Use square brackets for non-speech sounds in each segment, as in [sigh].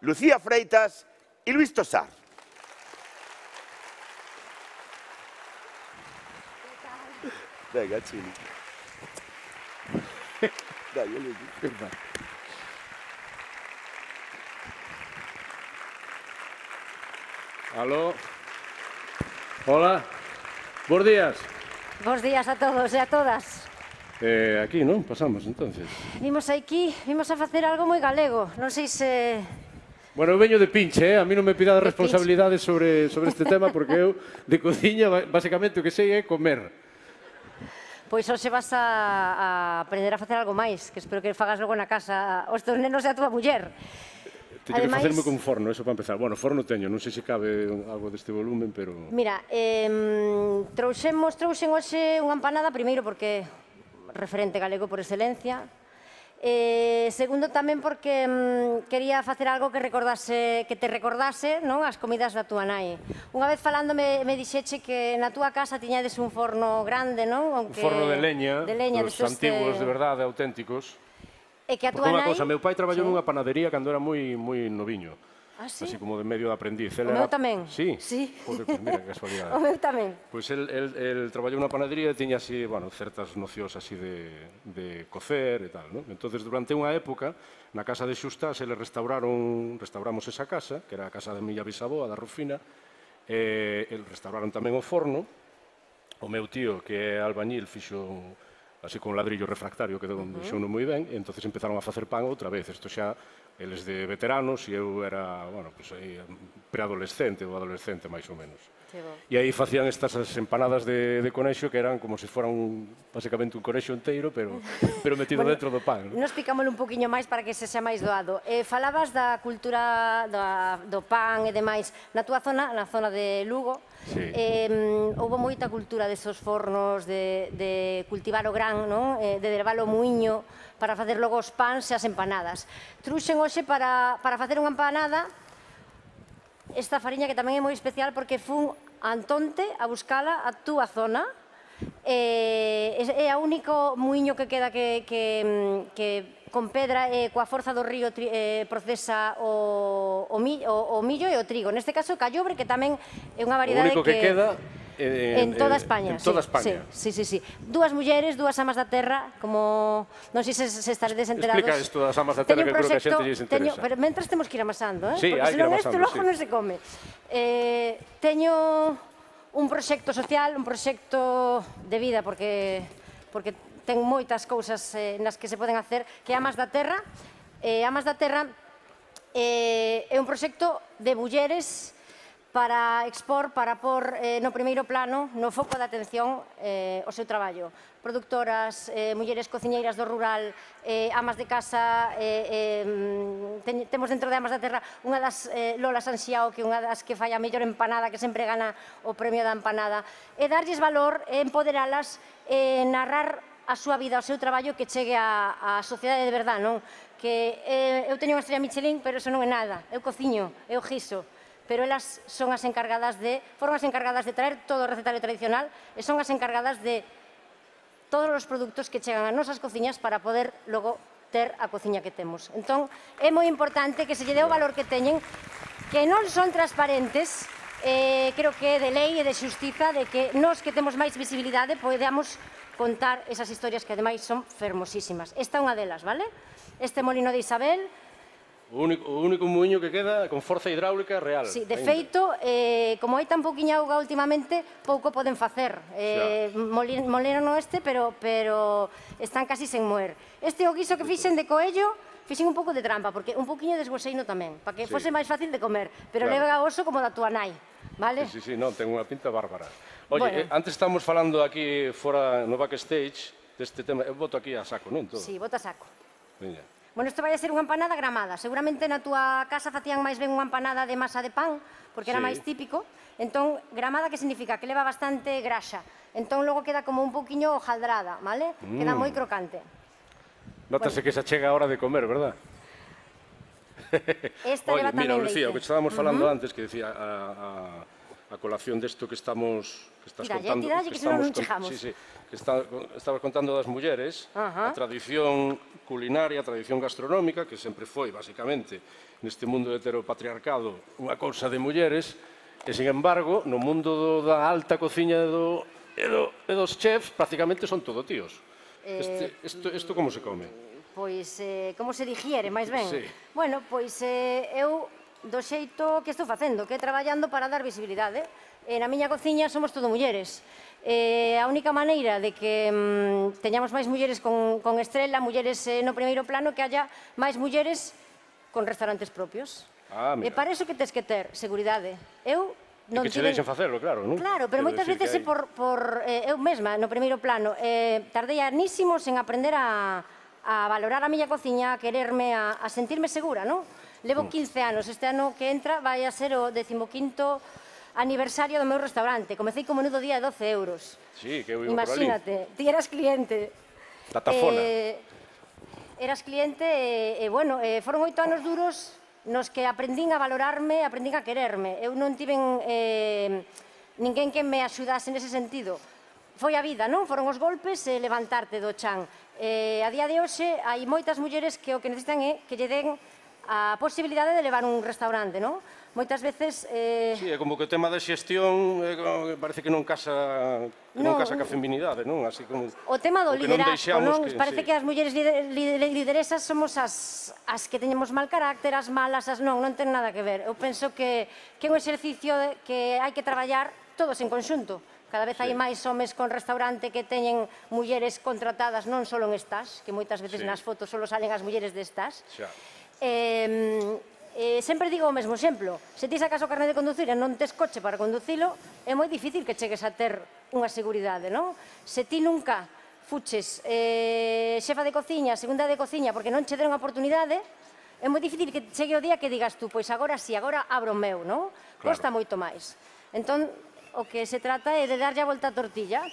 Lucía Freitas y Luis Tosar. Venga, Chile. Dai, io Aló. Hola. Buenos días. Buenos días a todos e a todas. Eh, aquí, non? Pasamos, entonces. Vimos aquí, vimos a facer algo moi galego. Non sei se Bueno, eu veño de pinche, eh? a mí non me pidades responsabilidades sobre, sobre este tema, porque eu de cociña, basicamente, o que sei é comer. Pois hoxe vas a, a aprender a facer algo máis, que espero que fagas logo na casa os teus nenos e a túa muller. Teño Ademais... que facerme con forno, eso para empezar. Bueno, forno teño, non sei se cabe algo deste volumen, pero... Mira, eh, trouxemos, trouxen hoxe unha empanada, primeiro porque referente galego por excelencia, Eh, segundo tamén porque mm, quería facer algo que recordase que te recordase, non, as comidas da túa nai. Unha vez falándome me dixeche que na túa casa tiñades un forno grande, non? Aunque, un forno de leña, de leña dos antigos, de... de verdade, auténticos. E que a túa nai... Unha cousa, meu pai traballou sí. nunha panadería cando era moi moi noviño Ah, sí? Así como de medio de aprendiz. El o meu tamén? Sí? Sí. Joder, pues mira, casualidade. [laughs] o meu tamén? Pois pues el, el, el traballou na panadería e tiña así, bueno, certas nocións así de, de cocer e tal, ¿no? Entonces, durante unha época, na casa de Xusta se le restauraron, restauramos esa casa, que era a casa de miña bisaboa, da Rufina, e el restauraron tamén o forno, o meu tío, que é albañil, fixo así con ladrillo refractario que deixou uh -huh. non moi ben, e entonces empezaron a facer pan outra vez. Isto xa eles de veteranos e eu era, bueno, pues, aí, preadolescente ou adolescente máis ou menos. E aí facían estas as empanadas de, de conexo que eran como se fora un, basicamente un conexo inteiro, pero, [laughs] pero metido bueno, dentro do pan. Nos picámoslo un poquinho máis para que se xa máis doado. Eh, falabas da cultura da, do pan e demais. Na túa zona, na zona de Lugo, sí. eh, houve moita cultura desos fornos de, de cultivar o gran, non? Eh, de dervar o muiño para facer logo os pans e as empanadas. Truxen hoxe para, para facer unha empanada esta fariña que tamén é moi especial porque fun a Antonte a buscala a túa zona. Eh, é o único muiño que queda que, que, que con pedra e eh, coa forza do río tri, eh, procesa o, o, mi, o, o millo e o trigo. Neste caso, o callobre, que tamén é unha variedade que... O único que, que queda eh, en toda eh, España. En toda sí, España. Sí, sí, sí, sí. Dúas mulleres, dúas amas da terra, como non sei se, se estaredes enterados. Explica isto das amas da terra teño que proxecto, creo que a xente lles interesa. Teño, pero mentras temos que ir amasando, eh? Sí, Porque senón isto logo sí. non se come. Eh, teño un proxecto social, un proxecto de vida, porque porque ten moitas cousas eh, nas que se poden hacer, que Amas da Terra. Eh, Amas da Terra eh, é un proxecto de mulleres para expor, para por eh, no primeiro plano, no foco da atención, eh, o seu traballo. Productoras, eh, mulleres cociñeiras do rural, eh, amas de casa, eh, eh, ten, temos dentro de Amas da Terra unha das eh, Lola Sanxiao, que unha das que fai a mellor empanada, que sempre gana o premio da empanada. E darlles valor, e empoderalas, e narrar a súa vida, o seu traballo que chegue á sociedade de verdad, non? Que eh, eu teño unha estrella Michelin, pero eso non é nada. Eu cociño, eu giso, pero elas son as encargadas de, foron as encargadas de traer todo o recetario tradicional e son as encargadas de todos os produtos que chegan a nosas cociñas para poder logo ter a cociña que temos. Entón, é moi importante que se lle dé o valor que teñen, que non son transparentes, eh, creo que é de lei e de xustiza de que nós que temos máis visibilidade podamos contar esas historias que ademais son fermosísimas. Esta é unha delas, vale? Este Molino de Isabel, O único, o único muiño que queda con forza hidráulica real. Sí, de feito, eh, como hai tan pouquiña auga últimamente, pouco poden facer. Eh, molino no este, pero, pero están casi sen moer. Este o guiso que fixen de coello, fixen un pouco de trampa, porque un pouquiño desgoseino tamén, para que sí. fose máis fácil de comer, pero claro. leva oso como da tua nai, vale? Sí, sí, sí, non, ten unha pinta bárbara. Oye, bueno. eh, antes estamos falando aquí fora no backstage deste tema, eh, eu voto aquí a saco, non? Todo. Sí, voto a saco. Veña. Bueno, isto vai a ser unha empanada gramada. Seguramente na túa casa facían máis ben unha empanada de masa de pan, porque era sí. máis típico. Entón, gramada que significa? Que leva bastante graxa. Entón, logo queda como un pouquiño hojaldrada, vale? Mm. Queda moi crocante. Notase bueno. que xa chega a hora de comer, verdad? Esta [laughs] Oye, leva tamén mira, Lucía, leite. o que estábamos falando uh -huh. antes, que decía a, a a colación desto que estamos que estás Mira, contando, que, que estamos, non con, sí, sí, que está, estabas contando das mulleres, Ajá. a tradición culinaria, a tradición gastronómica, que sempre foi basicamente neste mundo heteropatriarcado unha cousa de mulleres, e sin embargo, no mundo do, da alta cociña do, e, do, e dos chefs prácticamente son todo tíos. Eh, este, isto, isto como se come? Pois, eh, como se digiere, máis ben? Sí. Bueno, pois eh, eu do xeito que estou facendo, que é traballando para dar visibilidade. E na miña cociña somos todo mulleres. E a única maneira de que mm, teñamos máis mulleres con, con estrela, mulleres eh, no primeiro plano, que haya máis mulleres con restaurantes propios. Ah, mira. E para iso que tes que ter seguridade. Eu non e que tiven... se deixen facelo, claro, non? Claro, pero Quero moitas veces hai... por, por eh, eu mesma, no primeiro plano, eh, tardei anísimos en aprender a, a valorar a miña cociña, a quererme, a, a sentirme segura, non? Levo mm. 15 anos, este ano que entra vai a ser o 15º aniversario do meu restaurante. Comecei con menudo día de 12 euros. Sí, que eu iba Imagínate, ti eras cliente. Tatafona. Eh, eras cliente e, eh, eh, bueno, eh, foron oito anos duros nos que aprendín a valorarme, aprendín a quererme. Eu non tiven eh, ninguén que me axudase nese sentido. Foi a vida, non? Foron os golpes e eh, levantarte do chan. Eh, a día de hoxe hai moitas mulleres que o que necesitan é que lle den a posibilidade de levar un restaurante, non? Moitas veces... Eh... Sí, é como que o tema da xestión eh, eh parece que non casa, que non, non casa ca feminidade, non? Así como, o tema do o liderazgo, non? Que, parece sí. que as mulleres lider, lider, lideresas somos as, as que teñemos mal carácter, as malas, as non, non ten nada que ver. Eu penso que, que é un exercicio que hai que traballar todos en conxunto. Cada vez hai máis homes con restaurante que teñen mulleres contratadas non só en estas, que moitas veces sí. nas fotos só salen as mulleres destas. Xa. Eh, eh, sempre digo o mesmo exemplo. Se ti sacas o carnet de conducir e non tes coche para conducilo, é moi difícil que chegues a ter unha seguridade, non? Se ti nunca fuches eh, xefa de cociña, segunda de cociña, porque non che deron a oportunidade, é moi difícil que chegue o día que digas tú, pois agora si, agora abro o meu, non? Claro. Costa moito máis. Entón, o que se trata é de darlle a volta a tortilla.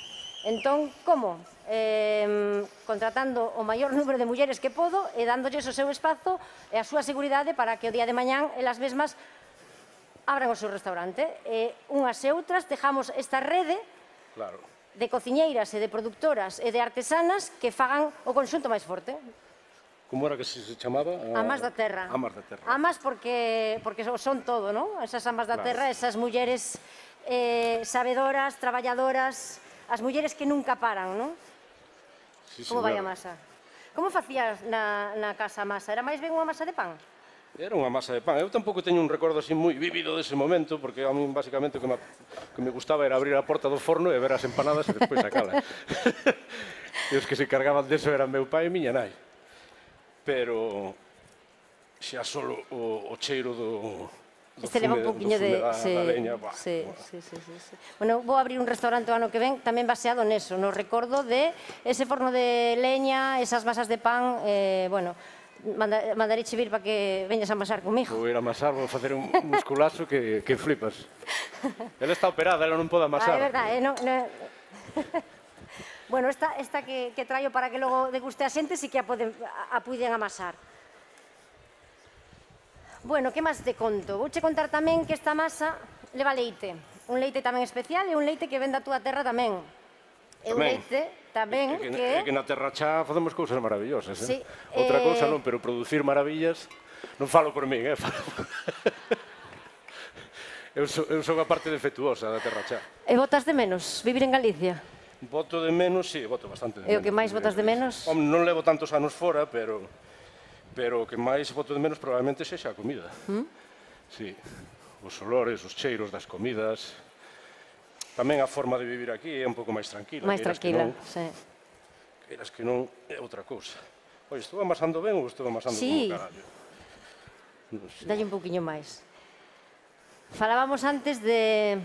Entón, como? Eh, contratando o maior [laughs] número de mulleres que podo e dándolles o seu espazo e a súa seguridade para que o día de mañán elas mesmas abran o seu restaurante. E unhas e outras dejamos esta rede claro. de cociñeiras e de productoras e de artesanas que fagan o conxunto máis forte. Como era que se chamaba? Amas da Terra. Amas da Terra. Amas porque, porque son todo, non? Esas amas da claro. Terra, esas mulleres eh, sabedoras, traballadoras, as mulleres que nunca paran, non? Sí, Como vai a masa? Como facías na, na casa a masa? Era máis ben unha masa de pan? Era unha masa de pan. Eu tampouco teño un recordo así moi vívido dese momento, porque a mí basicamente o que me, que me gustaba era abrir a porta do forno e ver as empanadas e despois sacalas. [laughs] e os que se cargaban deso eran meu pai e miña nai. Pero xa solo o, o cheiro do, Este leva un poquinho de... Da, sí, da leña, bah, sí, bueno. sí, sí, sí, sí. Bueno, vou abrir un restaurante o ano que ven tamén baseado neso, no recordo de ese forno de leña, esas masas de pan, eh, bueno, manda, mandaré vir para que veñas a amasar comigo. Vou ir a amasar, vou facer un [laughs] musculazo que, que flipas. Ela está operada, ela non pode amasar. Ah, é verdade, eh, non... non... [laughs] bueno, esta, esta que, que traio para que logo deguste a xente, si que a, poden, a, a puiden amasar. Bueno, que máis te conto? Vouche contar tamén que esta masa leva leite. Un leite tamén especial e un leite que ven da túa terra tamén. É un leite tamén que... É que, que na terra xa facemos cousas maravillosas, eh? Sí, Outra eh... cousa non, pero producir maravillas... Non falo por min, eh? Falo [laughs] eu, sou, eu sou a parte defectuosa da terra xa. E eh, botas de menos vivir en Galicia? Voto de menos, sí, voto bastante de menos. E o que máis votas de menos? Home, non levo tantos anos fora, pero pero o que máis voto de menos probablemente sexa a comida. Mm? Sí, os olores, os cheiros das comidas, tamén a forma de vivir aquí é un pouco máis tranquila. Máis tranquila, non, sí. Eras que non é outra cousa. Oi, estou amasando ben ou estou amasando sí. como carallo? No. Dalle un poquinho máis. Falábamos antes de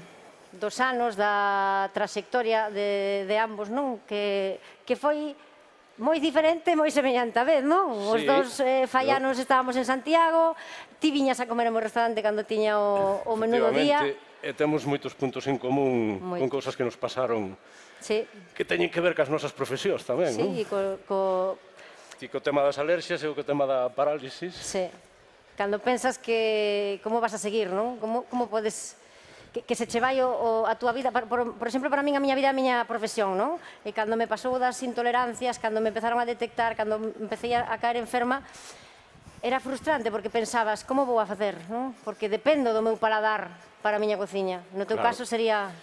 dos anos da trayectoria de, de ambos, non? Que, que foi moi diferente, moi semellante a vez, non? Os sí, dos eh, fallanos estábamos en Santiago, ti viñas a comer no meu restaurante cando tiña o, o menú do día. E temos moitos puntos en común Moito. con cousas que nos pasaron sí. que teñen que ver cas nosas profesións tamén, sí, non? Sí, co, co... Ti co tema das alerxias e o co tema da parálisis. Sí. Cando pensas que como vas a seguir, non? Como, como podes que, que se che vai o, o, a túa vida, por, por, por exemplo, para min a miña vida é a miña profesión, non? E cando me pasou das intolerancias, cando me empezaron a detectar, cando empecé a, a caer enferma, era frustrante porque pensabas, como vou a facer, non? Porque dependo do meu paladar para a miña cociña. No teu claro. caso sería...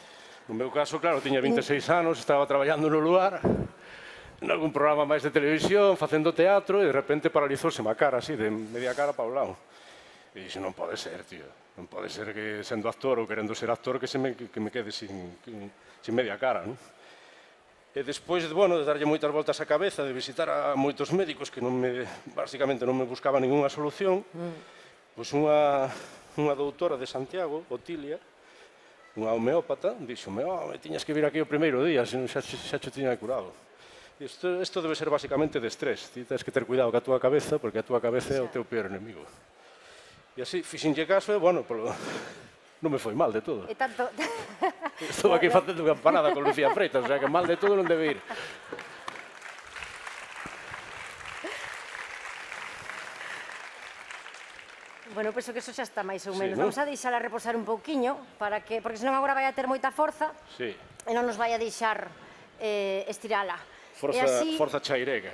No meu caso, claro, tiña 26 anos, estaba traballando no lugar, algún programa máis de televisión, facendo teatro, e de repente paralizóse a cara, así, de media cara para o lado. E dixo, non pode ser, tío non pode ser que sendo actor ou querendo ser actor que se me, que me quede sin, que, sin media cara, non? E despois, bueno, de darlle moitas voltas á cabeza, de visitar a moitos médicos que non me, basicamente non me buscaba ninguna solución, mm. pois unha, unha doutora de Santiago, Otilia, unha homeópata, dixome, oh, me tiñas que vir aquí o primeiro día, senón xa, xa, xa te tiña curado. Isto, isto debe ser basicamente de estrés, ti tens que ter cuidado ca túa cabeza, porque a túa cabeza é o teu peor enemigo. E así, fixinlle caso e, bueno, polo... [laughs] non me foi mal de todo. E tanto... [laughs] Estou aquí facendo campanada con Lucía Freitas, o sea que mal de todo non debe ir. Bueno, penso que eso xa está máis ou menos. Sí, ¿no? Vamos a deixala reposar un pouquiño, para que, porque senón agora vai a ter moita forza sí. e non nos vai a deixar eh, estirala. Forza, e así... forza chairega.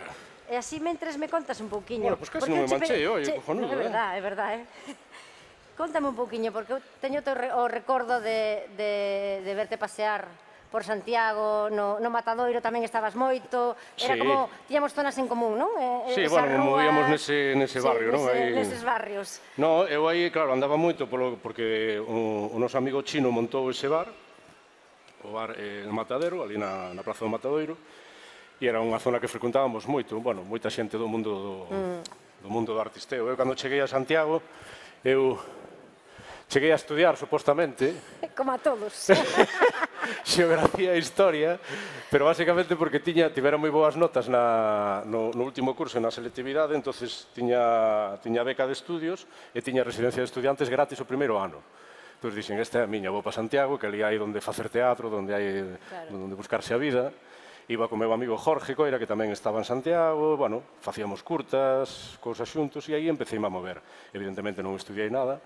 E así mentres me contas un pouquiño. Bueno, pois pues casi non me manchei, oi, che... cojonudo. É eh. verdade, é verdade, eh? [laughs] Contame un pouquiño, porque eu teño o recordo de, de, de verte pasear por Santiago, no, no Matadoiro tamén estabas moito, era sí. como, tiñamos zonas en común, non? Eh, sí, bueno, rúa... movíamos nese, nese barrio, sí, non? Nese, aí... Neses barrios. No, eu aí, claro, andaba moito polo, porque o, o noso amigo chino montou ese bar, o bar eh, no Matadero, ali na, na Plaza do Matadoiro, e era unha zona que frecuentábamos moito, bueno, moita xente do mundo do, mm. do mundo do artisteo. Eu cando cheguei a Santiago, eu cheguei a estudiar, supostamente. [laughs] Como a todos. [laughs] xeografía e historia, pero basicamente porque tiña, tivera moi boas notas na, no, no último curso na selectividade, entonces tiña, tiña beca de estudios e tiña residencia de estudiantes gratis o primeiro ano. Entón dixen, esta é a miña, vou para Santiago, que ali hai onde facer teatro, onde hai claro. onde buscarse a vida iba co meu amigo Jorge Coira, que tamén estaba en Santiago, bueno, facíamos curtas, cousas xuntos, e aí empecé a mover. Evidentemente non estudiei nada,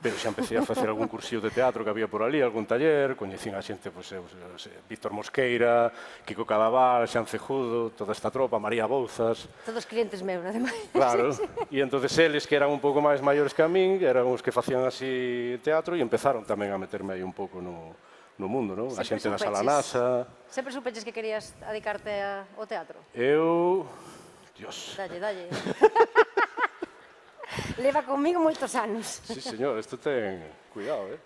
pero xa empecé a facer algún cursillo de teatro que había por ali, algún taller, coñecín a xente, pois, pues, Víctor Mosqueira, Kiko Cadaval, Xan Cejudo, toda esta tropa, María Bouzas... Todos clientes meus, ademais. Claro, [laughs] e entonces eles que eran un pouco máis maiores que a min, eran os que facían así teatro e empezaron tamén a meterme aí un pouco no, no mundo, non? A xente da sala NASA... Sempre supeches que querías adicarte ao teatro? Eu... Dios... Dalle, dalle. [laughs] Leva comigo moitos anos. Sí, señor, isto ten... Cuidado, eh?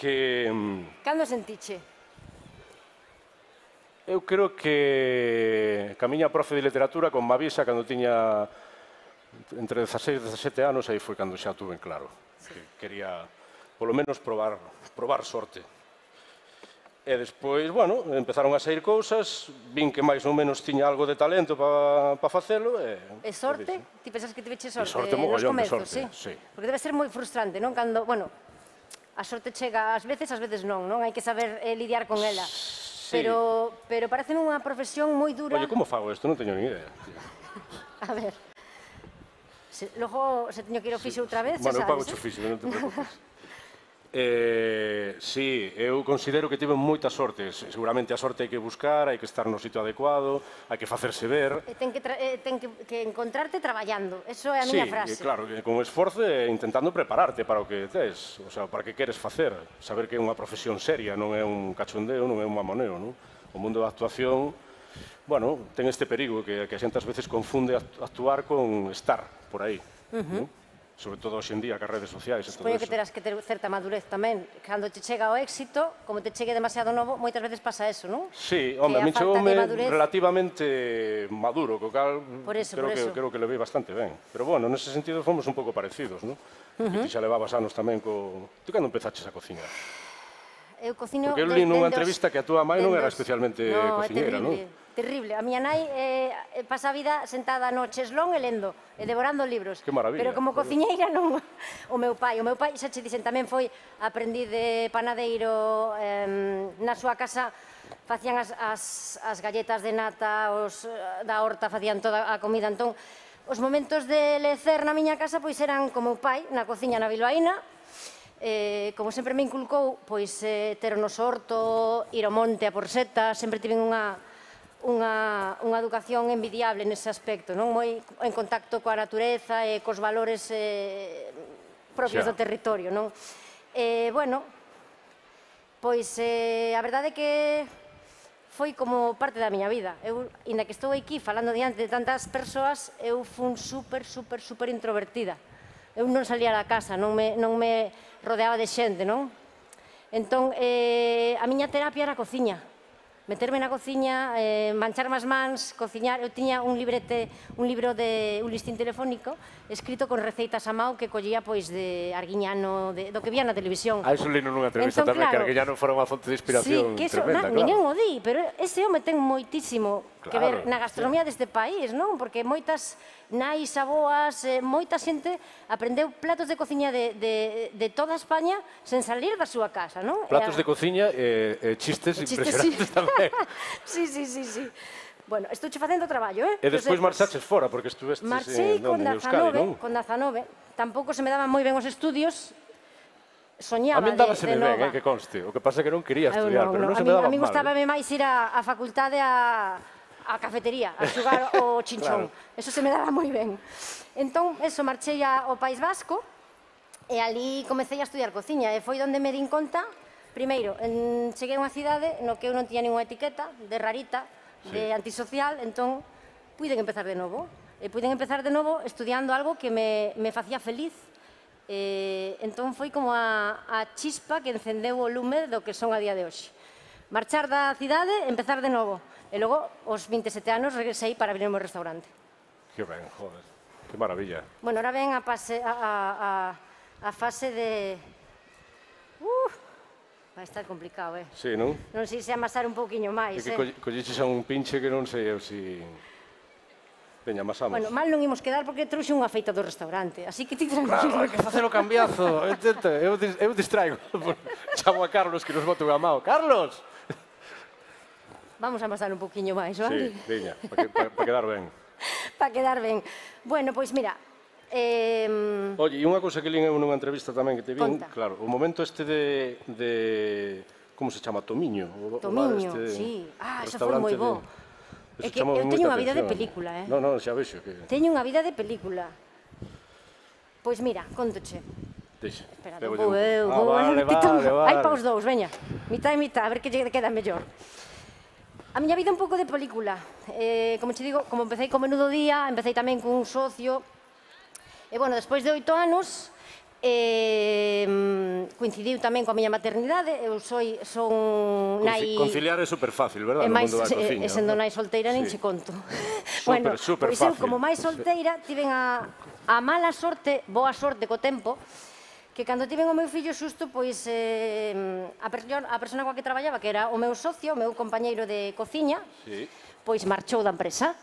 Que... Mm, cando sentiche? Eu creo que que a miña profe de literatura con Mavisa cando tiña entre 16 e 17 anos aí foi cando xa tuve en claro sí. que quería polo menos probar probar sorte. E despois, bueno, empezaron a sair cousas, vin que máis ou menos tiña algo de talento para pa facelo. E, e sorte? Ti pensas que te veche sorte, e sorte mogollón, nos comezos, sorte, sí? sí? Porque debe ser moi frustrante, non? Cando, bueno, a sorte chega ás veces, ás veces non, non? Hai que saber eh, lidiar con ela. Sí. Pero, pero parece unha profesión moi dura. Oye, como fago isto? Non teño ni idea. [laughs] a ver. Se, logo se teño que ir ao fixo outra vez, bueno, xa sabes. Bueno, pago o fixo, non te preocupes. [laughs] Eh, sí, eu considero que tive moita sorte. Seguramente a sorte hai que buscar, hai que estar no sitio adecuado, hai que facerse ver. E ten que, eh, ten que, que encontrarte traballando, eso é a sí, miña frase. Sí, claro, con esforzo e intentando prepararte para o que tes, o sea, para que queres facer, saber que é unha profesión seria, non é un cachondeo, non é un mamoneo, non? O mundo da actuación, bueno, ten este perigo que, que a xente ás veces confunde actuar con estar por aí, uh -huh. non? sobre todo hoxe en día, que as redes sociais e todo Supoño que terás que ter certa madurez tamén. Cando te chega o éxito, como te chegue demasiado novo, moitas veces pasa eso, non? Sí, home, a mí chegoume madurez... relativamente maduro, co cal por eso, creo, por que, eso. creo que levei bastante ben. Pero bueno, nese sentido fomos un pouco parecidos, non? Uh -huh. Ti xa levabas anos tamén co... Ti cando empezaches a cociñar? Eu cociño... Porque eu li nunha entrevista que a túa mãe non era especialmente no, cociñera, non? terrible. A miña nai eh, eh, pasa a vida sentada no cheslón e lendo, e devorando libros. Que maravilla. Pero como cociñeira non o meu pai. O meu pai, xa che dicen, tamén foi aprendiz de panadeiro eh, na súa casa facían as, as, as galletas de nata, os eh, da horta facían toda a comida. Entón, os momentos de lecer na miña casa pois eran como o pai na cociña na Bilbaína, eh, como sempre me inculcou, pois eh, ter o noso horto, ir ao monte a por setas, sempre tiven unha unha, unha educación envidiable nese aspecto, non moi en contacto coa natureza e cos valores eh, propios Xa. do territorio, non? Eh, bueno, pois eh, a verdade é que foi como parte da miña vida. Eu, inda que estou aquí falando diante de tantas persoas, eu fun super, super, super introvertida. Eu non salía da casa, non me, non me rodeaba de xente, non? Entón, eh, a miña terapia era a cociña meterme na cociña, eh, mancharme as mans, cociñar. Eu tiña un librete, un libro de un listín telefónico escrito con receitas a mão que collía pois de Arguiñano, de, do que vía na televisión. Ah, a eso lino nunha entrevista entón, tamén, claro, que Arguiñano fora unha fonte de inspiración sí, que eso, tremenda, na, claro. Ninguén o di, pero ese home ten moitísimo que ver na gastronomía deste país, non? Porque moitas nais, aboas, eh, moita xente aprendeu platos de cociña de, de, de toda España sen salir da súa casa, non? Platos a... de cociña e eh, eh, chistes e chistes, impresionantes sí. [laughs] tamén. sí, sí, sí, sí. Bueno, estou che facendo traballo, eh? E despois marchaches fora, porque estuvestes Marchei eh, non, con Euskadi, non? con 19. Tampouco se me daban moi ben os estudios, soñaba de, de dábaseme ben, eh, que conste. O que pasa é que non quería ah, estudiar, non, pero non, non se me daba mal. A mí gustábame máis ir á facultade a, a cafetería a xugar o [laughs] chinchón. Claro. Eso se me daba moi ben. Entón, eso, marchei ao País Vasco e ali comecei a estudiar cociña e foi onde me din conta Primeiro, en, cheguei a unha cidade no que eu non tiña ninguna etiqueta de rarita, sí. de antisocial, entón puiden empezar de novo. E puiden empezar de novo estudiando algo que me, me facía feliz. E, entón foi como a, a chispa que encendeu o lume do que son a día de hoxe. Marchar da cidade, empezar de novo. E logo, aos 27 anos, regresei para abrir o meu restaurante. Que ben, joder. Que maravilla. Bueno, ahora ven a, pase, a, a, a fase de... Uh, vai estar complicado, eh? Sí, non? Non sei se amasar un pouquiño máis, é que eh? colliches a un pinche que non sei eu se... Si... Veña, amasamos. Bueno, mal non imos quedar porque trouxe unha feita do restaurante, así que ti tranquilo. Claro, hai que facer o cambiazo. [laughs] Entente, eu, dis, eu distraigo. [laughs] Chamo a Carlos que nos bote unha mao. Carlos! Vamos a pasar un poquinho máis, vale? Sí, veña, para que, pa, pa quedar ben. [laughs] para quedar ben. Bueno, pois mira, Eh... Oye, e unha cousa que lín eu nunha entrevista tamén que te vin, Conta. claro, o momento este de, de como se chama, Tomiño. O, Tomiño, este sí. Ah, xa foi moi bo. De, é que eu teño unha vida de película, eh? No, no, xa vexo que... Teño unha vida de película. Pois mira, contoche. Deixa. Espera, vou eu, ah, vou ah, vale, [laughs] vale, vale. Hai paus dous, veña. Mitá e mitá, a ver que queda mellor. A miña vida un pouco de película. Eh, como che digo, como empecé con Menudo Día, empecé tamén cun socio. E, bueno, despois de oito anos, eh, coincidiu tamén coa miña maternidade. Eu soy, son nai... Conciliar é superfácil, verdad? E máis, no mundo da eh, cociña, e, sendo nai solteira, sí. nin che conto. Super, [laughs] bueno, super pois eu, como máis solteira, tiven a, a mala sorte, boa sorte co tempo, que cando tiven o meu fillo xusto, pois eh, a, persoa, a persona coa que traballaba, que era o meu socio, o meu compañeiro de cociña, sí. pois marchou da empresa.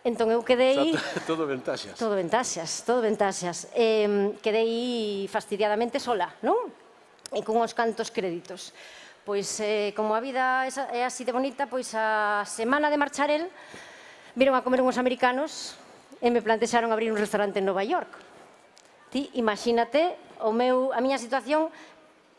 Entón eu quedei... Xa, [laughs] todo ventaxas. Todo ventaxas, todo ventaxas. Eh, quedei fastidiadamente sola, non? E con uns cantos créditos. Pois, eh, como a vida é así de bonita, pois a semana de marchar el, viron a comer uns americanos e me plantexaron abrir un restaurante en Nova York. Ti imagínate o meu, a miña situación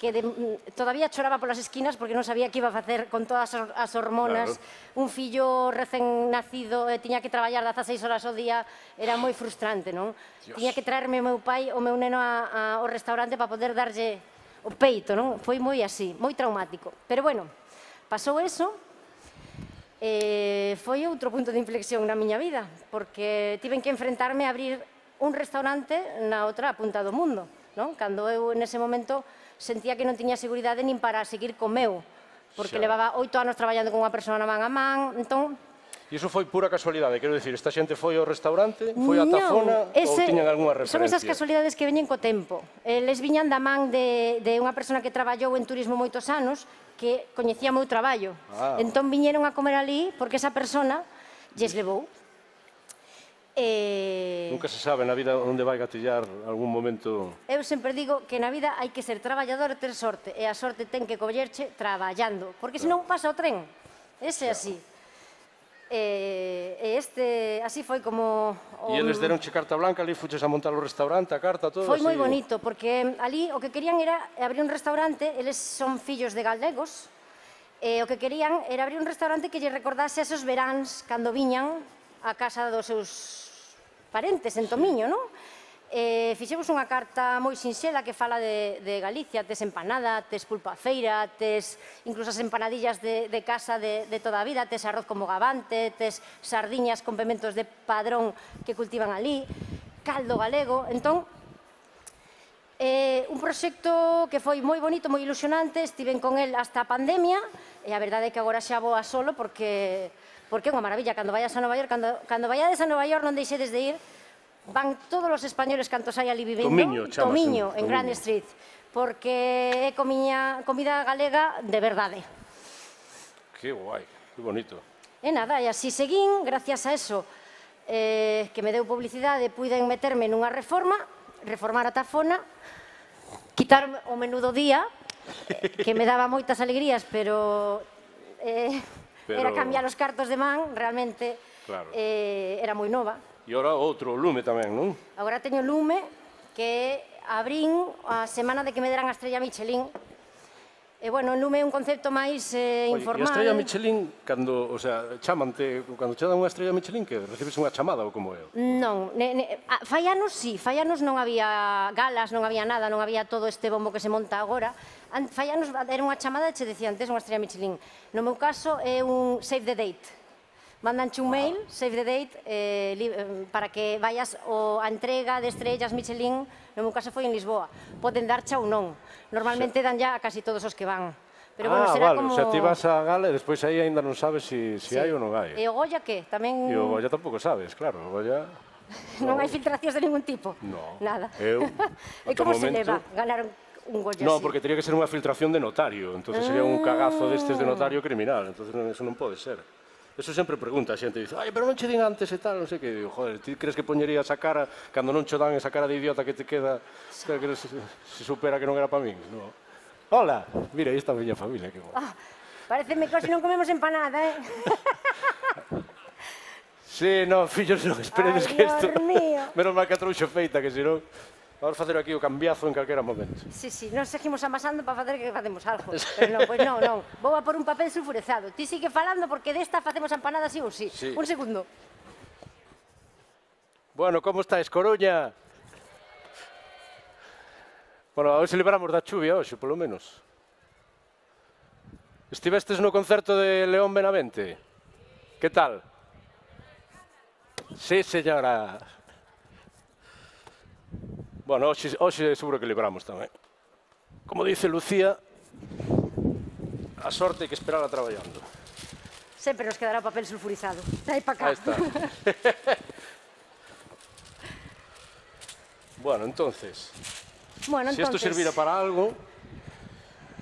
que de, todavía choraba polas esquinas porque non sabía que iba a facer con todas as hormonas. Claro. Un fillo recén nacido, e eh, tiña que traballar 16 horas ao día, era moi frustrante, non? Dios. Tiña que traerme o meu pai, o meu neno a, a, ao restaurante para poder darlle o peito, non? Foi moi así, moi traumático. Pero bueno, pasou eso, eh, foi outro punto de inflexión na miña vida, porque tiven que enfrentarme a abrir un restaurante na outra punta do mundo. Non? Cando eu nese momento sentía que non tiña seguridade nin para seguir co meu, porque xa. levaba oito anos traballando con unha persona man a man, entón... E iso foi pura casualidade, quero dicir, esta xente foi ao restaurante, foi a Tafona, ese, ou tiñan algunha referencia? Son esas casualidades que veñen co tempo. Eles viñan da man de, de unha persona que traballou en turismo moitos anos, que coñecía o meu traballo. Ah. Entón viñeron a comer ali porque esa persona lles levou Eh... Nunca se sabe na vida onde vai gatillar algún momento... Eu sempre digo que na vida hai que ser traballador e ter sorte, e a sorte ten que collerche traballando, porque senón pasa o tren. Ese é así. E, e este, así foi como... O... E eles deronche carta blanca, ali fuches a montar o restaurante, a carta, todo Foi moi bonito, porque ali o que querían era abrir un restaurante, eles son fillos de galegos, e o que querían era abrir un restaurante que lle recordase esos veráns, cando viñan a casa dos seus parentes en Tomiño, non? Eh, fixemos unha carta moi sinxela que fala de, de Galicia, tes empanada, tes pulpa feira, tes incluso as empanadillas de, de casa de, de toda a vida, tes arroz como gabante, tes sardiñas con pementos de padrón que cultivan ali, caldo galego, entón, eh, un proxecto que foi moi bonito, moi ilusionante, estiven con el hasta a pandemia, e a verdade é que agora xa vou a solo porque porque é unha maravilla. Cando vayas a Nova York, cando, cando vayades a Nova York non deixedes de ir, van todos os españoles cantos hai ali vivendo. Tomiño, chamase. Tomiño, en Tomiño. Grand Street. Porque é comiña, comida galega de verdade. Que guai, que bonito. E nada, e así seguín, gracias a eso, eh, que me deu publicidade, puiden meterme nunha reforma, reformar a tafona, quitar o menú do día, que me daba moitas alegrías, pero eh, Pero... Era cambiar os cartos de man, realmente claro. eh, era moi nova. E ora outro lume tamén, non? Agora teño lume que abrín a semana de que me deran a estrella Michelin. E bueno, en lume é un concepto máis eh, informal. Oye, e a estrella Michelin, cando, o sea, chamante, cando che dan unha estrella Michelin, que recibes unha chamada ou como é? Non, ne, ne, a, fai anos sí, fai anos non había galas, non había nada, non había todo este bombo que se monta agora, fai anos era unha chamada e che decían, tes unha estrella Michelin. No meu caso é un save the date. Mandanche un wow. mail, save the date, eh, li, eh, para que vayas o, a entrega de estrellas Michelin, no meu caso foi en Lisboa. Poden darcha ou non. Normalmente dan ya a casi todos os que van. Pero, ah, bueno, será vale, como... o sea, ti vas a Gala e despois aí aínda non sabes se si, si sí. hai ou non hai. E o Goya que? Tamén... E o Goya tampouco sabes, claro, o Goya... [laughs] Non, non hai filtracións de ningún tipo. No. Nada. Eu, [laughs] e como momento... se leva? Ganaron un golle No, así. porque teria que ser unha filtración de notario, entonces sería un cagazo destes de notario criminal, entonces non, eso non pode ser. Eso sempre pregunta a xente, dice, ai, pero non che din antes e tal, non sei que, digo, joder, ti crees que poñerías a cara, cando non che dan esa cara de idiota que te queda, que se, se supera que non era para min, no. Hola, mira, aí está a miña familia, que bo. Ah, pareceme que non comemos empanada, eh? [laughs] sí, no, [laughs] fillos, non, esperedes Ay, que isto... [laughs] Menos mal que a trouxo feita, que senón... Vamos facer aquí o cambiazo en calquera momento. Sí, sí, nos seguimos amasando para facer que facemos algo. Sí. [laughs] Pero non, pois pues non, non. Vou a por un papel sulfurezado. Ti sigue falando porque desta facemos empanadas sí ou sí. sí. Un segundo. Bueno, como estáis, Coruña? Bueno, a ver se libramos da chuvia hoxe, polo menos. Estivestes no concerto de León Benavente? Que tal? Sí, señora. Bueno, hoxe, hoxe seguro que libramos tamén. Como dice Lucía, a sorte hai que esperar a traballando. Sempre nos quedará papel sulfurizado. Dai pa cá. Ahí está. [laughs] bueno, entonces, bueno, entonces... se isto servira para algo,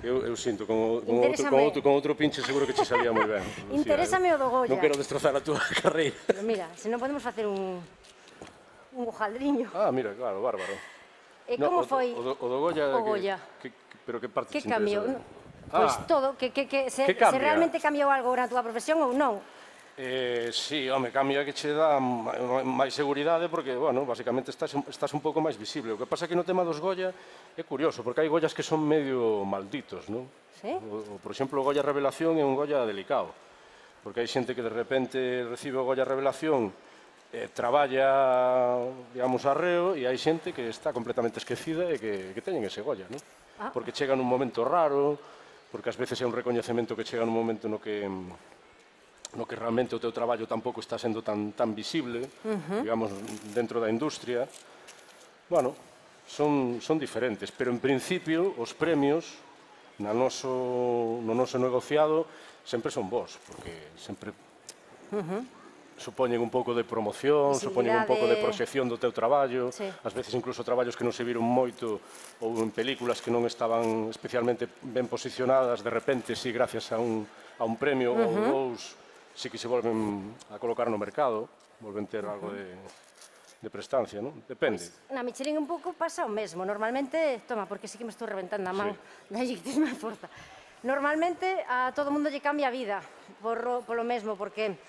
Eu, eu sinto, con, con, outro, con, outro, con outro pinche seguro que che salía moi ben. Interésame eh. o do Goya. Non quero destrozar a túa [laughs] carreira. Pero mira, se non podemos facer un, un hojaldriño. Ah, mira, claro, bárbaro. E no, como o, foi? O do, o do Goya, o Goya. Que, que, pero que parte Que cambiou? No, pois ah, todo, que, que, que, se, que cambia? se realmente cambiou algo na túa profesión ou non? Eh, sí, home, cambia que che dá máis seguridade porque, bueno, basicamente estás, estás un pouco máis visible. O que pasa que no tema dos Goya é curioso, porque hai Goyas que son medio malditos, non? Sí? O, por exemplo, o Goya Revelación é un Goya delicado, porque hai xente que de repente recibe o Goya Revelación eh, traballa, digamos, arreo e hai xente que está completamente esquecida e que, que teñen ese Goya, non? Ah. Porque chega nun momento raro, porque ás veces é un recoñecemento que chega nun momento no que no que realmente o teu traballo tampouco está sendo tan tan visible, uh -huh. digamos, dentro da industria. Bueno, son, son diferentes, pero en principio os premios na noso, no noso negociado sempre son vos, porque sempre uh -huh supoñen un pouco de promoción, supoñen un pouco de proxección do teu traballo, sí. ás veces incluso traballos que non se viron moito ou en películas que non estaban especialmente ben posicionadas, de repente, si sí, gracias a un, a un premio uh -huh. ou dous, si sí que se volven a colocar no mercado, volven ter uh -huh. algo de, de prestancia, non? Depende. Pois, na Michelin un pouco pasa o mesmo. Normalmente, toma, porque sí que me estou reventando a man, sí. dalle que tens máis forza. Normalmente a todo mundo lle cambia a vida por, polo mesmo, porque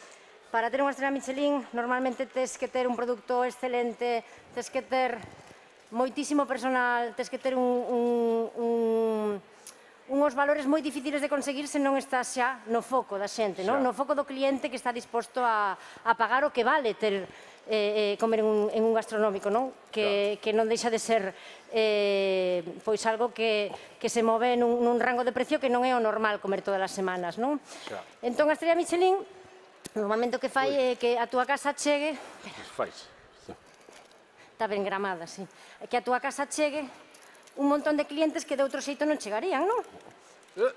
Para ter unha estrela Michelin, normalmente tes que ter un produto excelente, tes que ter moitísimo personal, tes que ter un, un, un, unhos valores moi difíciles de conseguir se non estás xa no foco da xente, non? no foco do cliente que está disposto a, a pagar o que vale ter eh, eh, comer en un, en un gastronómico, non? Que, claro. que non deixa de ser eh, pois algo que, que se move nun, nun rango de precio que non é o normal comer todas as semanas, non? Claro. Entón, a Estrella Michelin Normalmente o que fai é que a túa casa chegue... Fais. Está ben gramada, sí. Que a túa casa chegue un montón de clientes que de outro xeito non chegarían, non? Eh.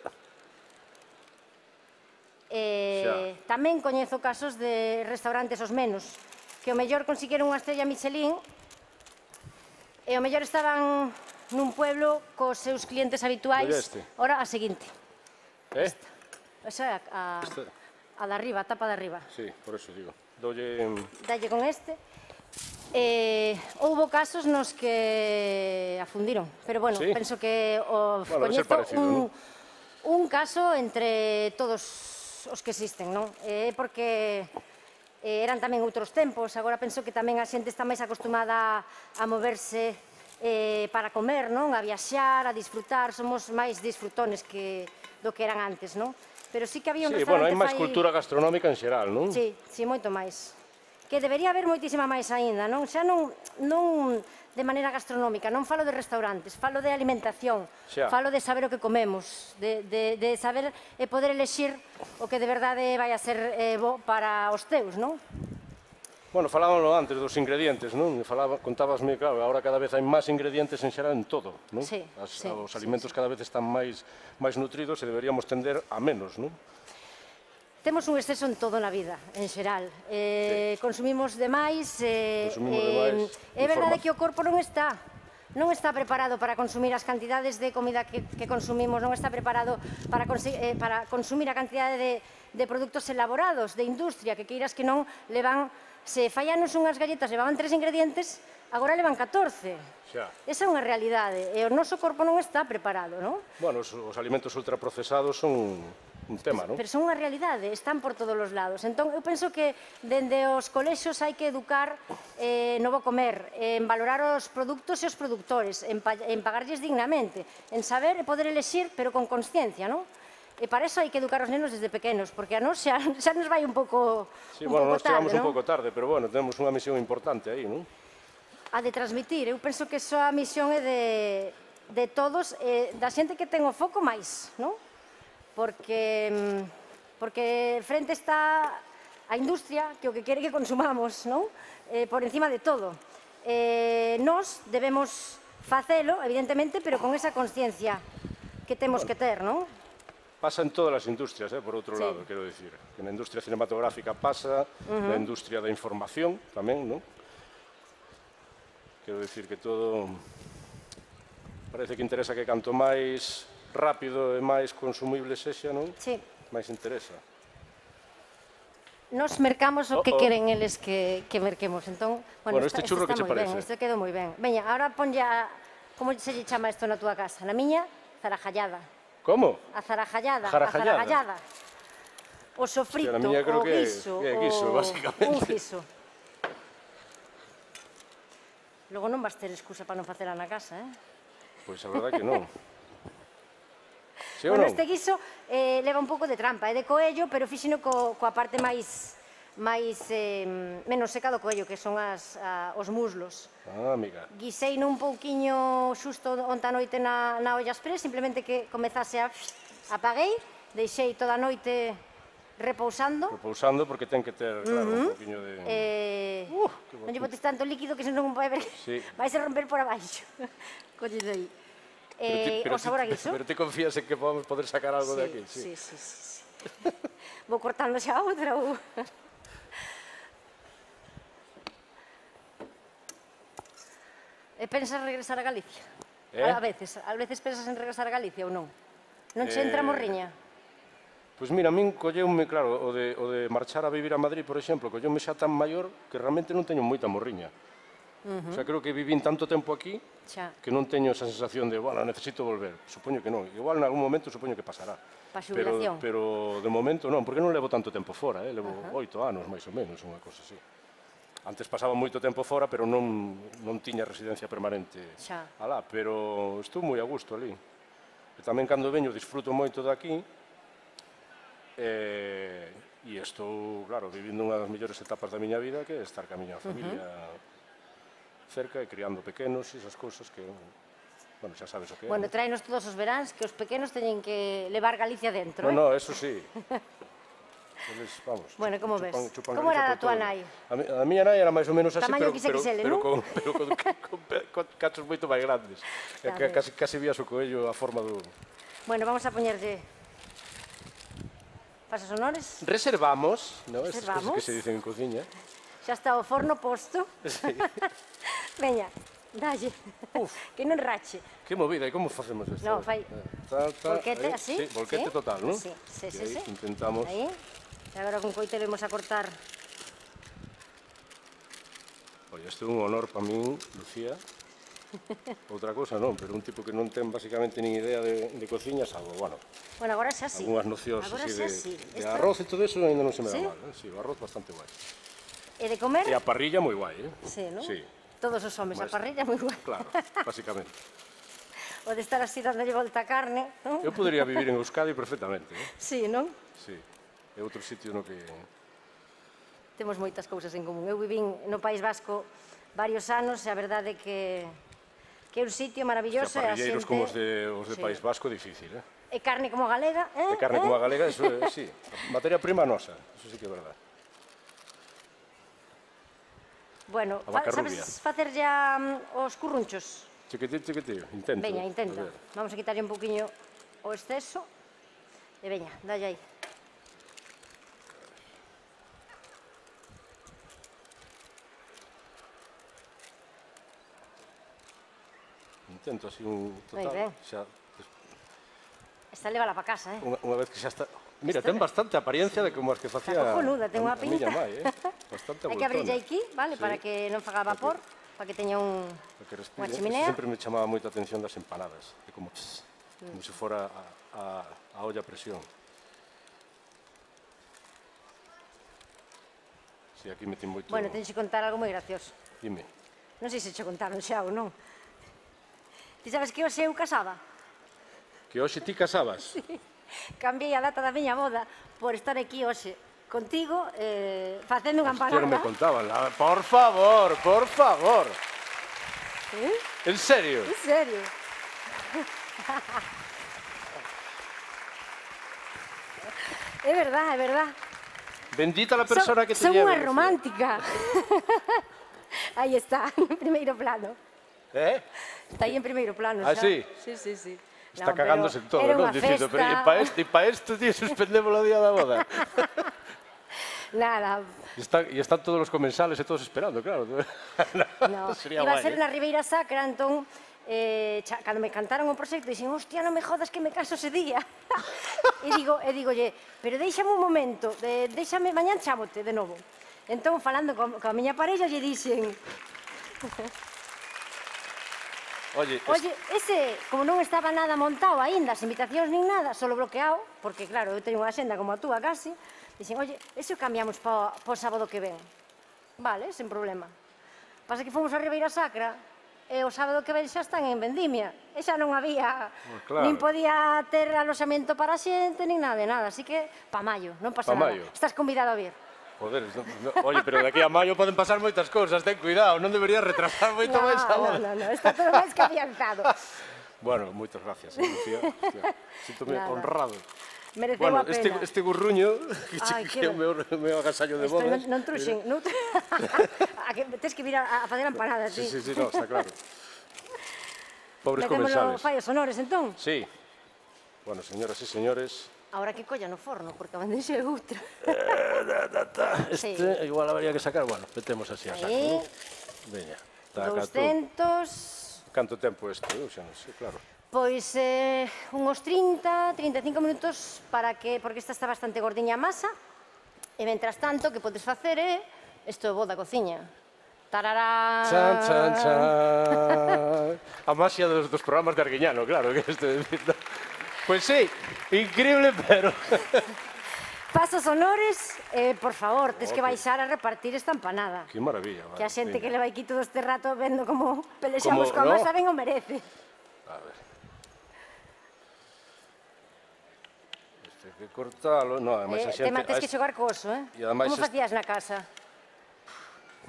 Eh, tamén coñezo casos de restaurantes os menos, que o mellor consiguieron unha estrella Michelin e o mellor estaban nun pueblo cos seus clientes habituais, ora a seguinte. Eh? Esta. Esa é a... a... Esta. A de arriba, a tapa de arriba. Sí, por eso digo. Dolle... Dalle con este. Eh, houbo casos nos que afundiron, pero bueno, sí. penso que o bueno, coñezo parecido, un, un caso entre todos os que existen, non? Eh, porque eh, eran tamén outros tempos, agora penso que tamén a xente está máis acostumada a moverse eh, para comer, non? A viaxar, a disfrutar, somos máis disfrutones que do que eran antes, non? pero sí que había un sí, restaurante bueno, hai máis fai... cultura gastronómica en xeral, non? Sí, sí, moito máis. Que debería haber moitísima máis aínda, non? Xa non, non de maneira gastronómica, non falo de restaurantes, falo de alimentación, xa. falo de saber o que comemos, de, de, de saber e poder elexir o que de verdade vai a ser eh, bo para os teus, non? Bueno, falábamos antes dos ingredientes, non? Falaba, contábasme, claro, agora cada vez hai máis ingredientes en xeral en todo, non? Sí, As, sí, os alimentos sí, sí. cada vez están máis, máis nutridos e deberíamos tender a menos, non? Temos un exceso en todo na vida, en xeral. Eh, sí. Consumimos demais... Eh, consumimos eh, demais. É verdade que o corpo non está non está preparado para consumir as cantidades de comida que, que consumimos, non está preparado para, eh, para consumir a cantidade de, de produtos elaborados, de industria, que queiras que non levan... Se fallanos unhas galletas levaban tres ingredientes, agora levan 14. Xa. Esa é unha realidade. E o noso corpo non está preparado, non? Bueno, os, os alimentos ultraprocesados son un tema, non? Pero son unha realidade, están por todos os lados. Entón, eu penso que dende os colexos hai que educar eh, no bo comer, en valorar os produtos e os productores, en, pa, en pagarlles dignamente, en saber e poder elexir, pero con consciencia, non? E para eso hai que educar os nenos desde pequenos, porque a nos xa, [laughs] xa nos vai un pouco Sí, un bueno, pouco nós chegamos tarde, ¿no? un pouco tarde, pero bueno, temos unha misión importante aí, non? A de transmitir, eu penso que só a misión é de, de todos, eh, da xente que ten o foco máis, non? Porque, mm, porque frente está a industria que o que quere que consumamos, non? Eh, por encima de todo. Eh, nós debemos facelo, evidentemente, pero con esa consciencia que temos que ter, non? pasa en todas as industrias, eh, por outro sí. lado, quero dicir. Que na industria cinematográfica pasa, uh -huh. na industria da información tamén, non? Quero dicir que todo parece que interesa que canto máis rápido e máis consumible sexa, non? Sí. Máis interesa. Nos mercamos o que oh. queren eles que, que merquemos. Entón, bueno, bueno este, este churro este que che parece. Ben, este quedou moi ben. Veña, agora ponlle a... Como se lle chama isto na túa casa? Na miña, zarajallada. Como? A zarajallada. Zarajallada. A zarajallada. O sofrito, Hostia, creo o que, guiso. Que é guiso, o... basicamente. Un guiso. Logo non vas ter excusa para non facela na casa, eh? Pois a verdade que non. [laughs] Sí bueno, non? este guiso eh, leva un pouco de trampa, é eh, de coello, pero fixino co, coa parte máis máis eh, menos seca do cuello, que son as, a, os muslos. Ah, amiga. Guisei nun pouquiño xusto onta noite na, na olla express, simplemente que comezase a... Apaguei, deixei toda a noite repousando. Repousando porque ten que ter, claro, uh -huh. un poquinho de... Eh... Uh, non lle botes tanto líquido que senón vai ver... Sí. [laughs] vai se romper por abaixo. [laughs] Collido aí. Eh, ti, o sabor a guiso. [laughs] Pero ti confías en que podemos poder sacar algo sí, de aquí? Sí, sí. sí, sí. Vou cortando xa outra ou... E pensas regresar a Galicia? Eh? A veces, a veces pensas en regresar a Galicia ou non? Non che eh... entra morriña? Pois mira, a min colleume, claro, o de, o de marchar a vivir a Madrid, por exemplo, colleume xa tan maior que realmente non teño moita morriña. Uh -huh. O sea, creo que vivín tanto tempo aquí xa. que non teño esa sensación de, bueno, necesito volver. Supoño que non. Igual, en algún momento, supoño que pasará. Pa pero, pero de momento non, porque non levo tanto tempo fora, eh? levo oito uh -huh. anos, máis ou menos, unha cosa así. Antes pasaba moito tempo fora, pero non, non tiña residencia permanente Xa. alá, pero estou moi a gusto ali. E tamén cando veño disfruto moito daqui, e, e estou, claro, vivindo unha das mellores etapas da miña vida que é estar ca miña familia uh -huh. cerca e criando pequenos e esas cousas que bueno, xa sabes o que é. Bueno, traenos todos os veráns que os pequenos teñen que levar Galicia dentro, no, eh? No, eso sí. [laughs] Eles, vamos, bueno, como chupan, ves? Chupan como era a tua nai? A, mi, a miña nai era máis ou menos así, Tamaño pero, pero, XXL, pero, ¿no? con, pero con, [laughs] con, con cachos moito máis grandes. Claro. Casi, casi vías o coello a forma do... Bueno, vamos a poñerlle pasas honores. Reservamos, ¿no? Reservamos. Estas cosas que se dicen en cociña. Xa está o forno posto. Sí. [laughs] Veña, dalle. Uf. [laughs] Que non rache. Que movida, e como facemos isto? No, fai... Ah, ta, ta, volquete, aí. así? Sí, volquete sí. total, non? Sí, sí, sí. sí, sí. Intentamos... Aí. E agora con coite vemos a cortar. Oye, este é un honor para min, Lucía. [laughs] Outra cousa non, pero un tipo que non ten basicamente nin idea de, de cociña, salvo, bueno. Bueno, agora xa sí. Algúnas nocións agora así de, sí. de Esta... arroz e todo eso ainda non se me ¿Sí? mal. Eh? Sí, o arroz bastante guai. E de comer? E a parrilla moi guai, eh? Sí, non? Sí. Todos os homes, Mas, a parrilla moi guai. Claro, [laughs] basicamente. o de estar así dándolle volta a carne, non? Eu podería vivir en Euskadi perfectamente, eh? Sí, non? Sí é outro sitio no que... Temos moitas cousas en común. Eu vivín no País Vasco varios anos e a verdade é que que é un sitio maravilloso. O sea, parrilleiros xente... como os de, os de sí. País Vasco, difícil, eh? E carne como a galega, eh? E carne eh? como galega, eso, eh, [laughs] sí. Materia prima nosa, eso sí que é verdade. Bueno, fa, sabes facer ya mm, os currunchos? Chiquitín, chiquitín, intento. Veña, intenta. Vamos a quitarlle un poquinho o exceso. E veña, dalle aí. 100, así un total. Moi ben. Xa, Esta levala para casa, eh? Unha, unha vez que xa está... Mira, Esto ten bastante apariencia sí. de como as que facía... Está cojonuda, ten unha pinta. Mai, eh? Bastante [laughs] Hai que abrirlle aquí, vale? Sí. Para que non faga vapor, para que, para que teña un... Para que respire. Unha chimenea. Sempre me chamaba moita atención das empanadas. de como... tss, mm. Como se fora a, a, a olla a presión. Si, sí, aquí metín moito... Bueno, teño que contar algo moi gracioso. Dime. Non sei se che contaron xa ou non. Ti sabes que hoxe eu casaba? Que hoxe ti casabas? [laughs] Cambiei a data da miña boda por estar aquí hoxe contigo eh, facendo unha Hostia, non me contaban. La... Por favor, por favor. ¿Eh? En serio. En serio? [laughs] é verdad, é verdad. Bendita la persona son, que te son lleve. unha romántica. [laughs] aí está, en primeiro plano. Eh? Está aí en primeiro plano, ah, xa. Ah, sí? Sí, sí, sí. Está no, cagándose en todo, non? Dicindo, pero e pa este, e pa este, tío, suspendemos o día da boda. [laughs] Nada. E, está, e están todos os comensales e todos esperando, claro. [laughs] no, Sería iba guay, a ser eh? na Ribeira Sacra, entón, eh, cha, cando me cantaron o proxecto, dixen, hostia, non me jodas que me caso ese día. [laughs] e digo, e digolle, pero deixame un momento, de, deixame, mañán chamote de novo. Entón, falando co, coa miña parella, lle dixen... Oye, es... Ese, como non estaba nada montado aínda, as invitacións nin nada, solo bloqueado, porque claro, eu teño unha xenda como a túa casi, dixen, oye, ese o cambiamos para pa o sábado que ven. Vale, sen problema. Pasa que fomos a Ribeira Sacra, e o sábado que ven xa están en Vendimia. E xa non había, pues claro. nin podía ter aloxamento para xente, nin nada de nada. Así que, pa maio, non pasa pa nada. Maio. Estás convidado a vir. Joder, no, no, oye, pero de aquí a maio poden pasar moitas cousas, ten cuidado, non deberías retrasar moito no, máis a hora. Non, está todo máis que afianzado. bueno, moitas gracias, eh, Lucía. Sinto-me honrado. Mereceu bueno, a pena. Este, este gurruño, que, Ay, [laughs] que, que o meu, meu agasallo de bodas. Non, non truxen, non... Tens que vir a, a facer amparada, sí. Sí, sí, sí, no, está claro. [laughs] Pobres Metémolo comensales. fai os honores, entón? Sí. Bueno, señoras e señores, Ahora que colla no forno, porque van de outra. Eh, este sí. igual habría que sacar, bueno, metemos así a saco. Aí. Veña. Taca 200... Tú. Canto tempo este? Eu xa non sei, claro. Pois eh, unos 30, 35 minutos para que, porque esta está bastante gordiña a masa, e mentras tanto que podes facer é, eh, isto é bo da cociña, Tararán. Chan, chan, chan. A masia dos, dos programas de Arguiñano, claro, que este... [laughs] Pues sí, increíble, pero... Pasas honores, eh, por favor, tes que baixar a repartir esta empanada. Que maravilla. Vale, que a xente mira. que leva aquí todo este rato vendo como pelexamos como, coa no? masa ben o merece. A ver. Este que cortalo... No, ademais eh, a xente... tema, mates que xogar co oso, eh? E ademais... Como facías na casa?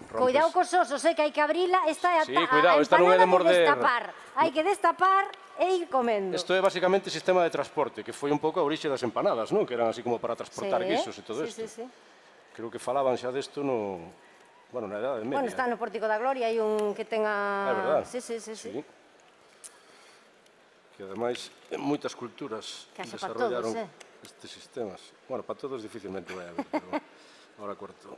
Rompes. Cuidado cos osos, eh, que hai que abrila. Esta é a, sí, cuidado, a empanada esta non é de morder. destapar. Hai que destapar e ir comendo. Isto é basicamente sistema de transporte, que foi un pouco a orixe das empanadas, non? Que eran así como para transportar sí, guisos e todo isto. Sí, sí, sí. Creo que falaban xa desto no... Bueno, na edade media. Bueno, está no Pórtico da Gloria, hai un que tenga... Ah, é verdad. Sí, sí, sí, sí. sí. Que ademais, en moitas culturas que desarrollaron todos, eh? estes sistemas. Bueno, para todos dificilmente vai haber, pero [laughs] ahora corto.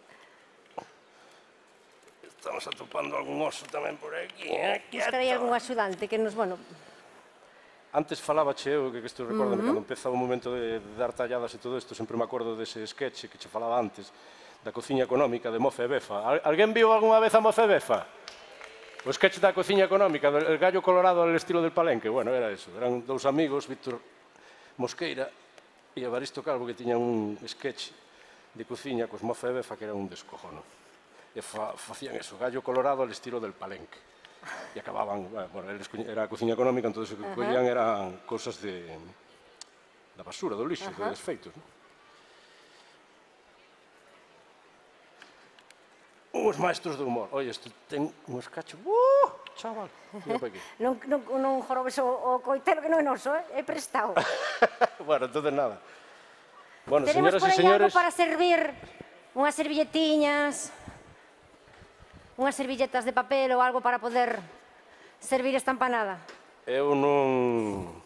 Estamos atopando algún oso tamén por aquí. Eh? Buscarei algún axudante que nos, bueno, Antes falaba che eu, que isto recordo, uh -huh. cando empeza o momento de, de dar talladas e todo isto, sempre me acordo dese sketch que che falaba antes, da cociña económica de Mofe Befa. Al, alguén viu algunha vez a Mofe Befa? O sketch da cociña económica, del gallo colorado al estilo del palenque. Bueno, era eso. Eran dous amigos, Víctor Mosqueira e Evaristo Calvo, que tiñan un sketch de cociña cos Mofe Befa, que era un descojono. E fa, facían eso, gallo colorado al estilo del palenque e acababan, bueno, eles, era a cociña económica, entón o que collían eran cosas de, da basura, do lixo, Ajá. de desfeitos. Non? Os maestros do humor. Oye, isto ten un escacho. Uh, chaval, mira para aquí. [laughs] non, non, non jorobes o, o coitelo que non é noso, eh? é prestado. [laughs] bueno, entonces nada. Bueno, Tenemos señoras por aí señores... algo para servir unhas servilletiñas unhas servilletas de papel ou algo para poder servir esta empanada? Eu non...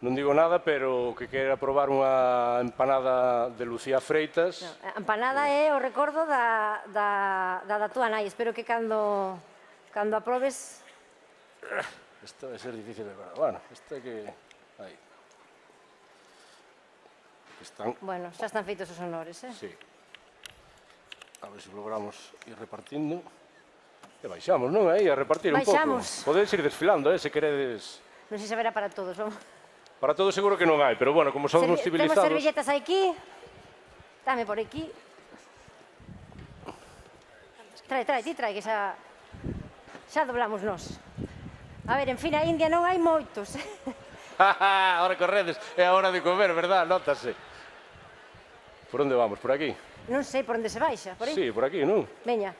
Non digo nada, pero que quera probar unha empanada de Lucía Freitas... No, a empanada é o recordo da, da, da, da túa nai. Espero que cando, cando a probes... Isto vai ser difícil de preparar. Bueno, isto que... Aí. Están... Bueno, xa están feitos os honores, eh? Sí. A ver se logramos ir repartindo. E baixamos, non? Aí a repartir baixamos. un pouco. Podedes ir desfilando, eh, se queredes. Non sei se verá para todos, vamos. Para todos seguro que non hai, pero bueno, como somos Servi civilizados... Temos servilletas aquí, dame por aquí. Trae, trae, ti trae, que xa, xa doblamos nós. A ver, en fin, a India non hai moitos. [laughs] ahora corredes, é a hora de comer, verdad? Nótase. Por onde vamos? Por aquí? Non sei por onde se baixa, por aí? Sí, por aquí, non? Veña.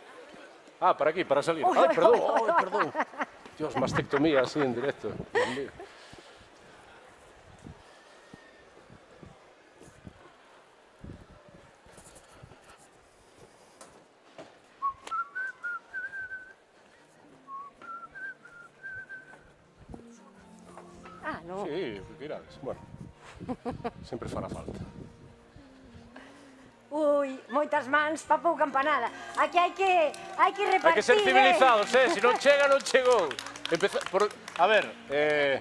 Ah, para aquí, para salir. Ui, Ai, perdón, ui, ui, ui. perdón. Dios, mastectomía así en directo. Ah, no. Sí, tirades. Bueno, sempre fará falta moitas mans pa pouca campanada. Aquí hai que, hai que repartir. Hai que ser eh. civilizados, eh? Se non [laughs] chega, non chegou. Empeza, por, a ver, eh,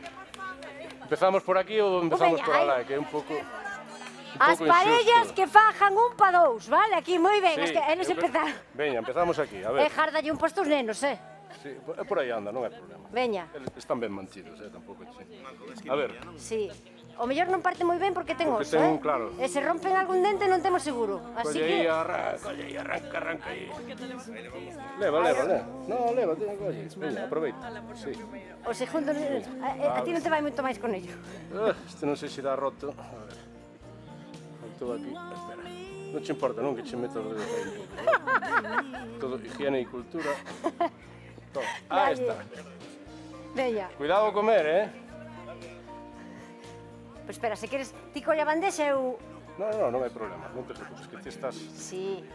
empezamos por aquí ou empezamos Veña, por alá, que é un pouco... Un As parellas insusto. que fajan un pa dous, vale? Aquí, moi ben, sí, es que eh, eles empezar. Veña, empezamos aquí, a ver. Eh, e jardalle un posto os nenos, eh? Sí, por aí anda, non é problema. Veña. Están ben mantidos, eh, tampouco. Sí. A ver. Sí. O mellor non parte moi ben porque ten Porque oso, ten, eh? claro. E se rompen algún dente non temos seguro. Así colle aí, que... arranca, colle aí, arranca, arranca aí. Leva, leva, leva. No, leva, ten, colle. Veña, aproveita. Sí. O segundo... A, a, a ti non te vai moito máis con ello. Ah, este non sei se dá roto. A ver. Faltou aquí. Espera. Non che importa, non? Que che meto aí pouco. eh? Todo higiene e cultura. Toma. Ah, está. Veña, Cuidado a comer, eh? Pois espera, se queres ti colle a bandexa eu... No, no, non hai problema. Non te preocupes, que ti estás... Sí,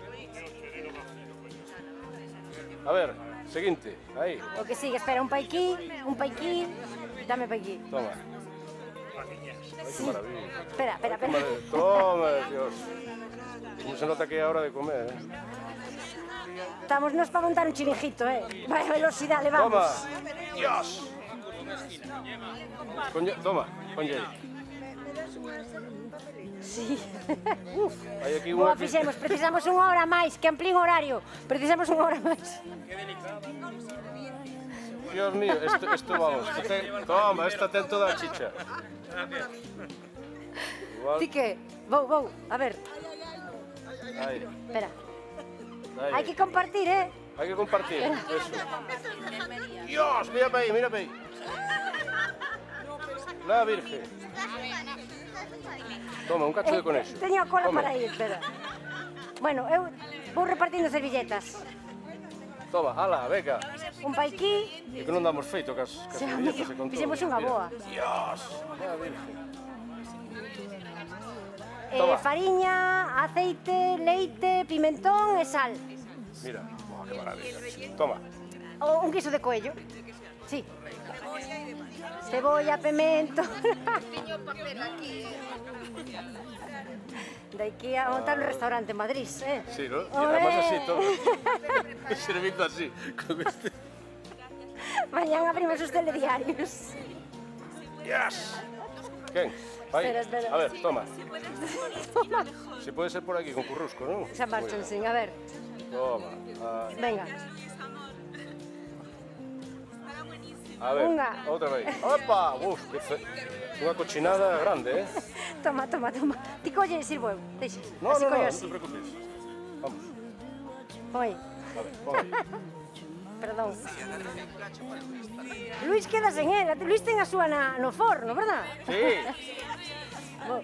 A ver, seguinte. Aí. o que sigue, espera, un paiquí, un paiquí, dame paiquí. Toma. Que maravilla. Espera, espera, espera. Toma, Dios. Como se nota que é a hora de comer, eh? Estamos nos para montar un chiringuito, eh? Vaya velocidade, vamos. Toma. Dios. Toma, conlle aí. Sí. Uf, Aí aquí unha... fixemos, precisamos unha hora máis, que amplín horario. Precisamos unha hora máis. Que delicado. Dios mío, esto, esto vamos. Ten... Toma, esta ten toda a chicha. Igual... Ti que, vou, vou, a ver. Aí. Espera. Hai que compartir, eh? Hai que compartir. Eso. Dios, mira para aí, mira para aí. La Virgen. Toma, un cacho de conexo. Teño a cola Toma. para ir, espera. Bueno, eu vou repartindo servilletas. Toma, ala, venga. Un paiquí. E que non damos feito cas, cas sí, servilletas e con Fixemos unha boa. Dios! Eh, Toma. fariña, aceite, leite, pimentón e sal. Mira, oh, que maravilla. Toma. O un guiso de coello. Sí. Cebolla e. pimento. [laughs] De aquí a montar un restaurante en Madrid, eh? Sí, ¿no? Y además así todo. [laughs] Servindo así, con este. Mañana abrimos os telediarios. Yes. ¿Quién? Ahí. Espera, espera. A ver, toma. Si [laughs] puede ser por aquí, con currusco, ¿no? Xa marchan, sin, a ver, Toma. Ahí. venga. A ver, outra vez. Opa! Uf. Unha cochinada grande, eh? Toma, toma, toma. Ti colle sirvo eu. Deixa. No, así no, no, no así. te preocupes. Vamos, a ver, aí. Perdón. Luis queda sen él. Luis ten a súa na, no forno, verdad? Sí, Bo,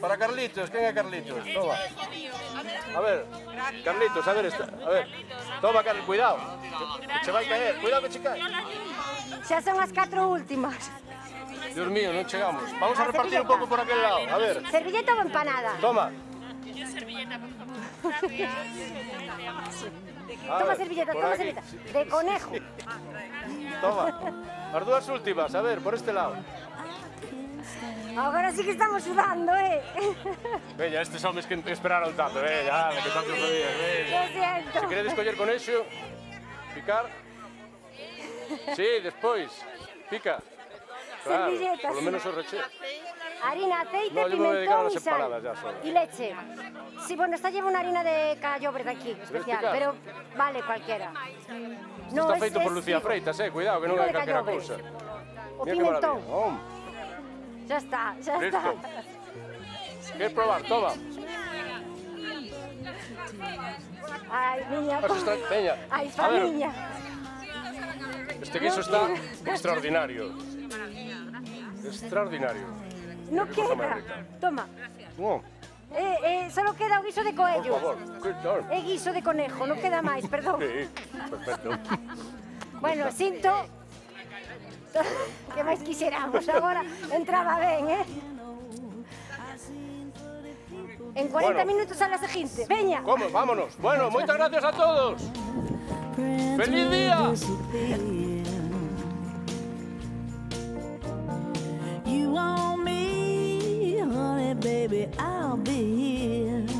Para Carlitos, quen é Carlitos? Toma. A ver, Carlitos, a ver, esta, a ver. Toma, Carlos, cuidado. Que va vai caer, cuidado que se cae. Xa son as catro últimas. Dios mío, non chegamos. Vamos a, a repartir un pouco por aquel lado, a ver. Servilleta ou empanada? Toma. servilleta, por favor. toma servilleta, toma aquí. servilleta. De conejo. Toma. Las dos últimas, a ver, por este lado. Agora sí que estamos sudando, eh? [laughs] Veña, estes homes que esperaron tanto, veña, Ya, que tanto podías, veña. Eh. Lo siento. Se queredes coller con eso, picar... Sí, despois, pica. Claro, Servilletas. Por lo menos o reche. Harina, aceite, no, pimentón y sal. Ya solo. y leche. Sí, bueno, esta lleva una harina de cayobre de aquí, especial, picar? pero vale cualquiera. No, está feito es, por Lucía sí. Freitas, eh? Cuidado, que non é calquera cousa. O Mira pimentón. Ya está, ya Listo. está. queres probar? Toma. Ay, niña. As extra... Veña. Ay, familia. este queso está extraordinario. Extraordinario. No queda. más. Toma. Oh, Eh, eh, solo queda o guiso de por coello. favor. Que tal? É guiso de conejo, non queda máis, perdón. Sí, perfecto. Bueno, sinto [laughs] que máis quixeramos agora entraba ben, eh? En 40 bueno. minutos a la seguinte, veña. Como, vámonos. Bueno, moitas gracias a todos. ¡Feliz día! You want me, honey, baby, I'll be here.